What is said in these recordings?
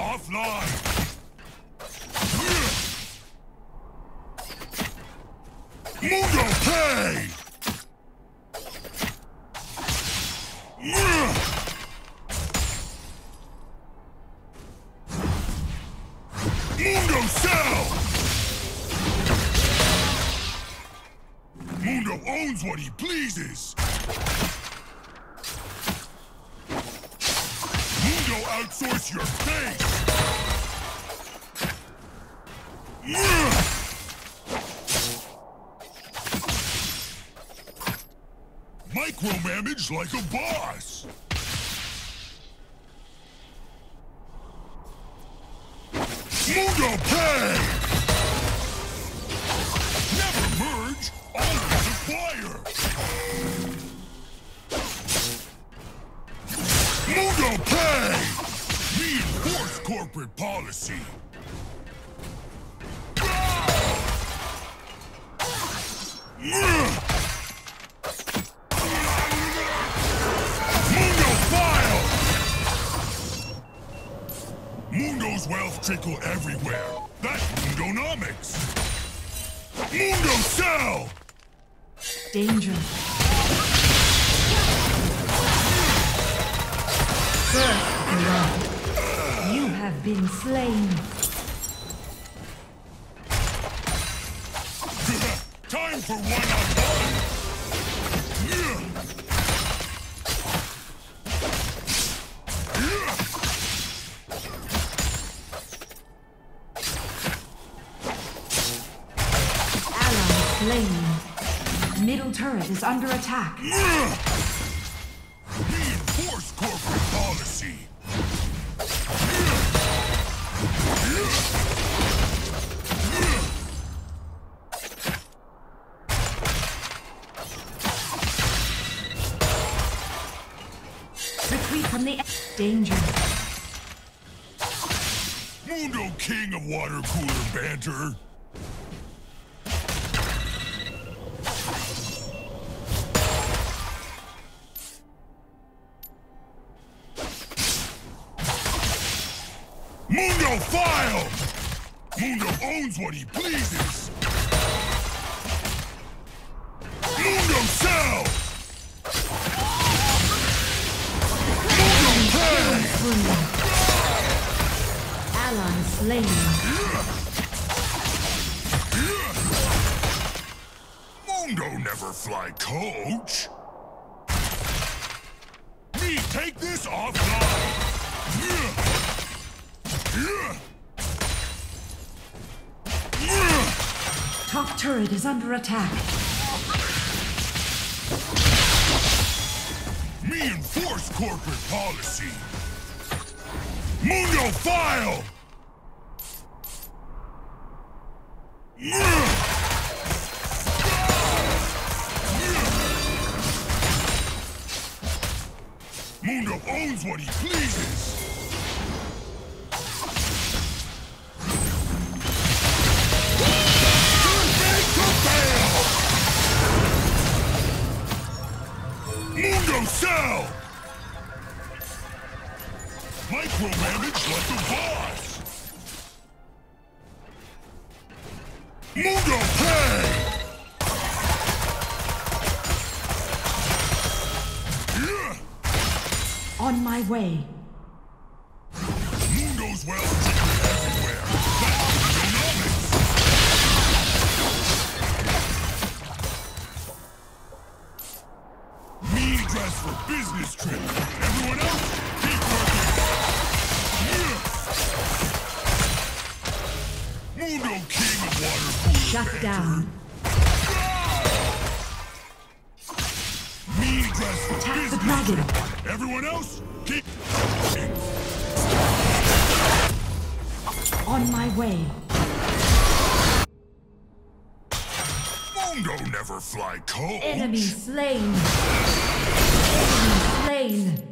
offline. Mundo pay! Micromanage like a boss. Mundo pay! Never merge, always acquire. Mundo pay! Reinforce corporate policy. Mundo Mundo's wealth trickle everywhere. That's Mundonomics. Mundo sell! Danger. First blood. You have been slain. Time for one-on-one! Ally turret is under attack. Reinforce corporate policy! Retreat from the danger. Mundo king of water cooler banter! What he pleases! Mundo sell! Mundo! Free. Slain. Mundo never fly coach! Me take this offline! Top turret is under attack. Me enforce corporate policy! Mundo file! Mundo owns what he pleases! On way. Mundo's wealth trickled everywhere. That's Me dress for business trip. Everyone else, keep working. Yeah. Mundo king of water cooler Shut banter. down. Me dress for Attack the business dragon. trip. Everyone else, keep On my way. Mundo never fly coach. Enemy slain. Enemy slain.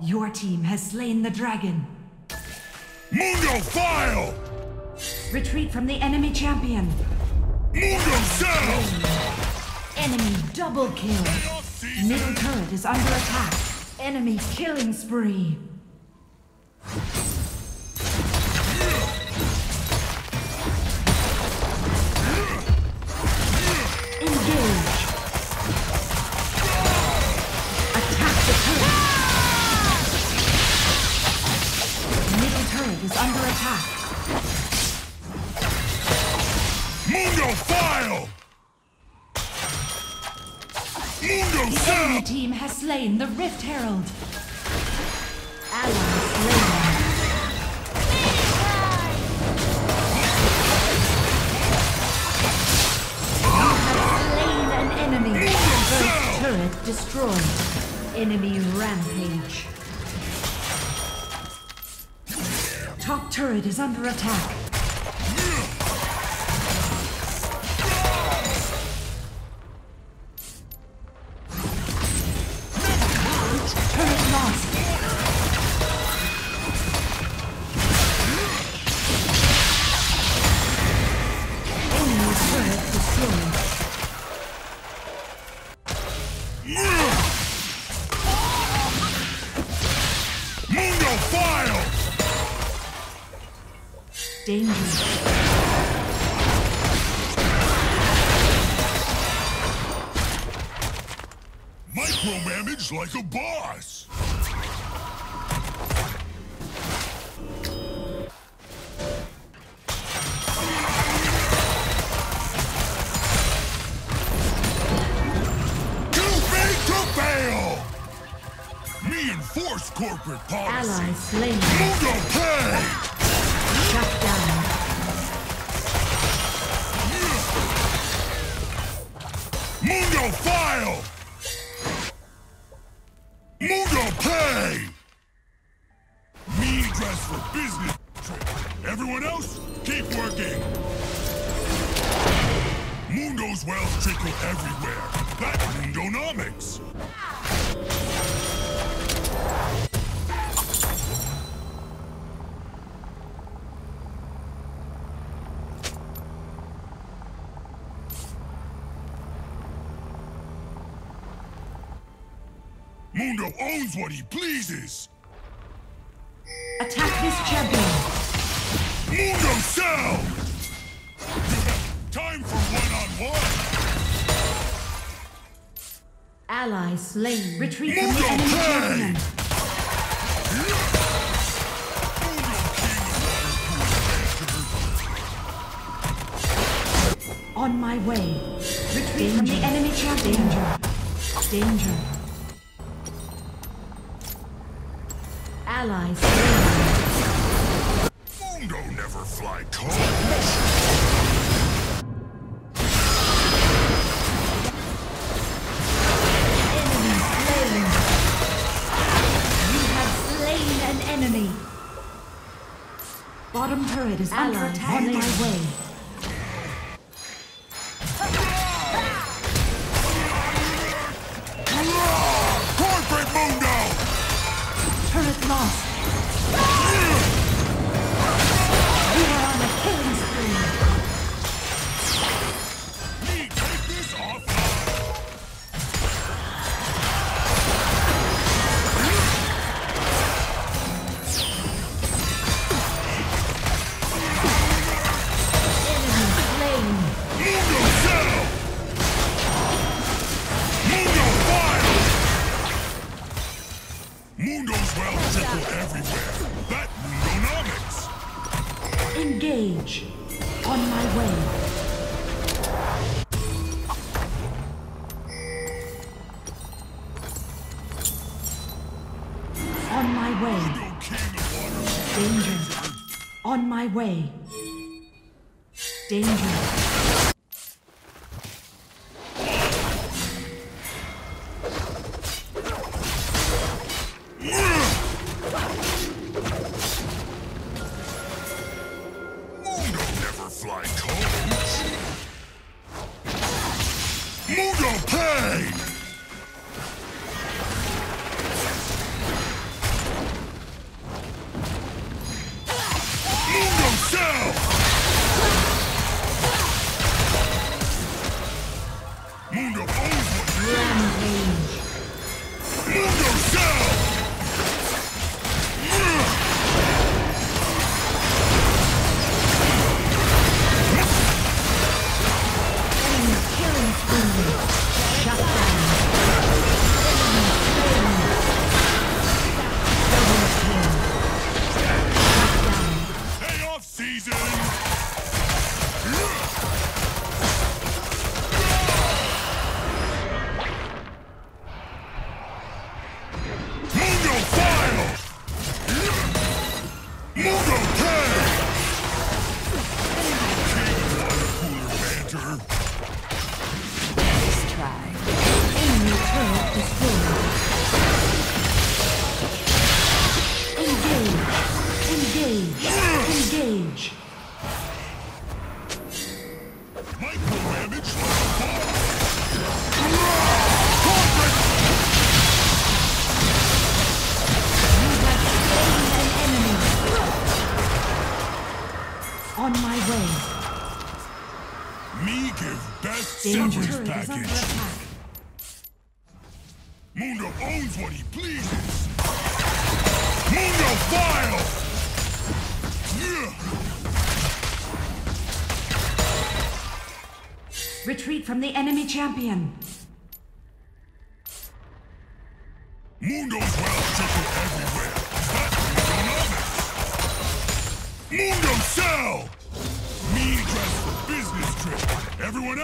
Your team has slain the dragon. Mundo File! Retreat from the enemy champion. Enemy double kill. Middle turret is under attack. Enemy killing spree. Herald. Ally slain. You have slain an enemy. First turret destroyed. Enemy rampage. Top turret is under attack. Micromanage like a boss! Too big to fail! Me enforce corporate policy! Ally slain. Mundo Pay! Mundo's wealth trickle everywhere. That's Mundonomics. Mundo owns what he pleases. Attack this champion. Mundo Sell! Ally slain. Retreat from the enemy Prey! champion. Mundo King of Water On my way. Retreat from the enemy champion. Danger. Danger. Ally slain. Mundo never fly tall. Turret is attack. On my way. On my way. On my way. Danger. On my way. Danger. away. Me give best severance package. Mundo owns what he pleases. Mundo file! Retreat from the enemy champion. Mundo's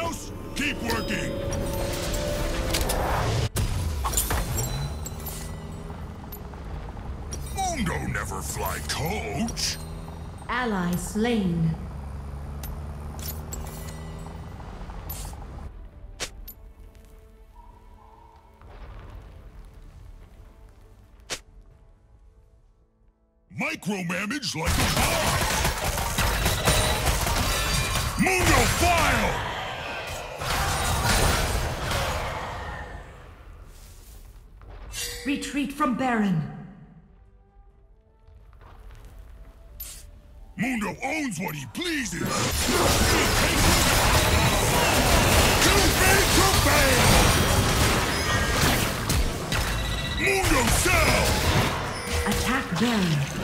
else? Keep working! Mundo never fly coach! Ally slain. Micromanage like a bomb! Mundo file! Retreat from Baron. Mundo owns what he pleases. Mundo sell! Attack Baron.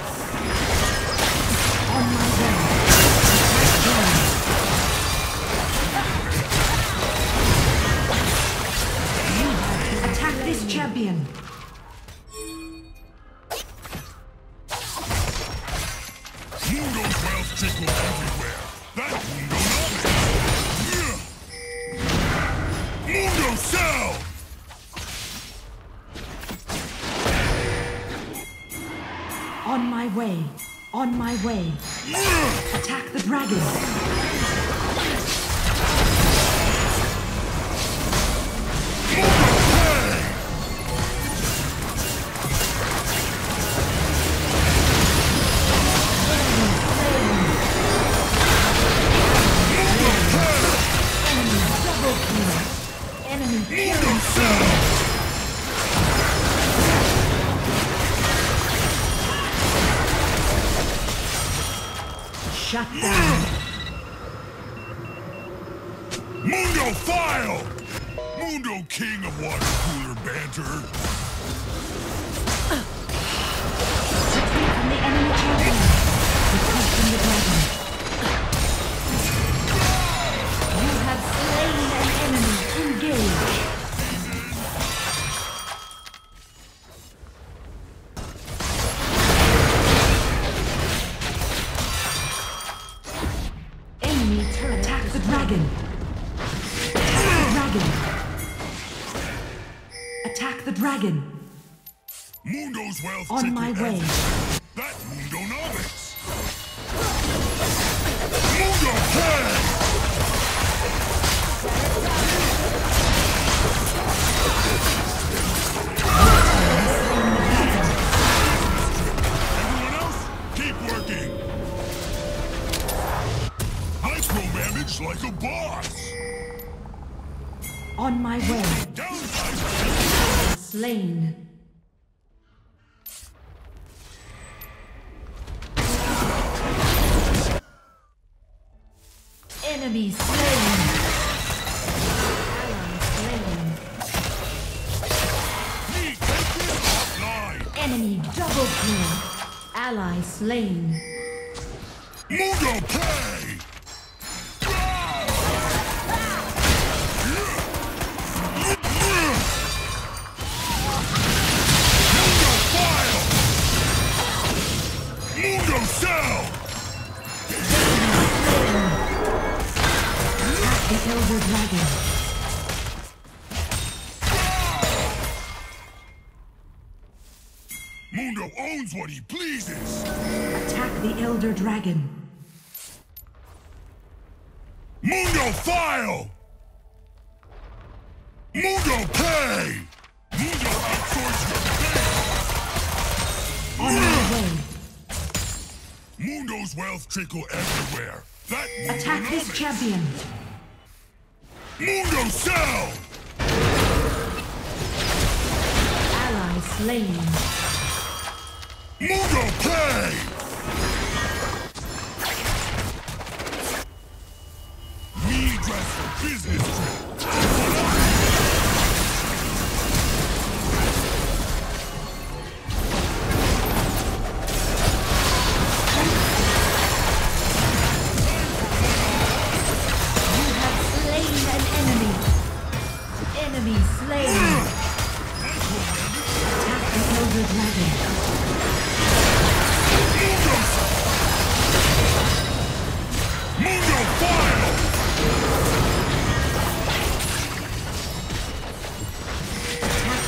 Kill. lane. dragon. Mundo File! Mundo Pay! Mundo outsource your pay! On my mm. way. Mundo's wealth trickle everywhere. That Attack this champion. Mundo sell. Ally slain. Mundo Pay! Enemy slain. Attack the Elder Dragon.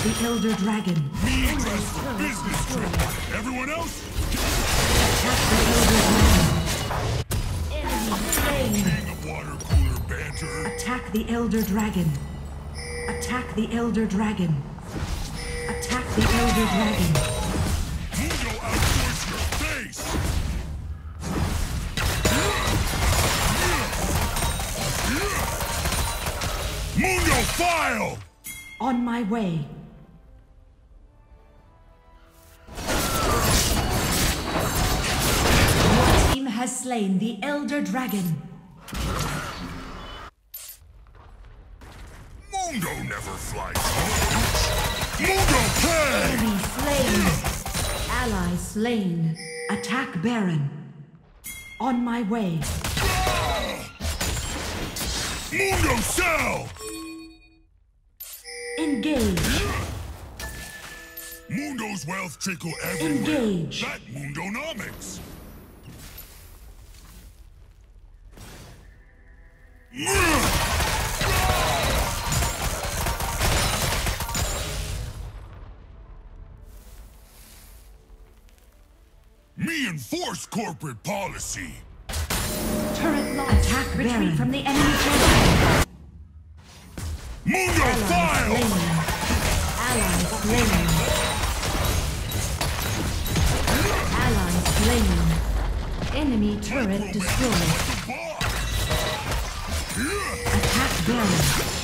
The Elder Dragon. Me dress for business trip. Everyone else, Attack the Elder Dragon. Enemy slain. king of water cooler banter. Attack the Elder Dragon. Attack the Elder Dragon. Attack the Elder Dragon. Mundo outdoors your face! Mundo File! On my way. Has slain the Elder Dragon. Mundo never flies. Mundo Play! Enemy slain. Ally slain. Attack Baron. On my way. Mundo Sell! Engage. Mundo's wealth trickle everywhere. Engage. That Mundonomics. Me enforce corporate policy. Turret lost. Attack Retreat from the enemy turret. Mundo Ally File! Ally slain. Ally slain. Enemy turret destroyed. Attack Baron.